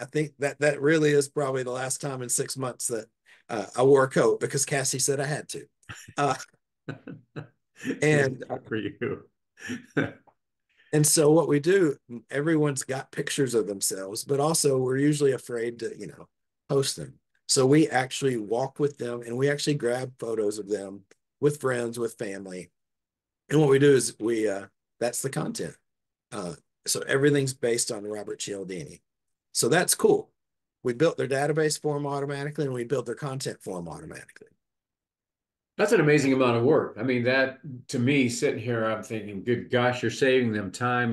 I think that that really is probably the last time in six months that uh, I wore a coat because Cassie said I had to. Uh, and for you. and so what we do, everyone's got pictures of themselves, but also we're usually afraid to, you know, post them. So we actually walk with them and we actually grab photos of them with friends, with family. And what we do is we uh that's the content. Uh so everything's based on Robert Cialdini. So that's cool. We built their database for them automatically and we built their content for them automatically. That's an amazing amount of work. I mean, that to me, sitting here, I'm thinking, good gosh, you're saving them time.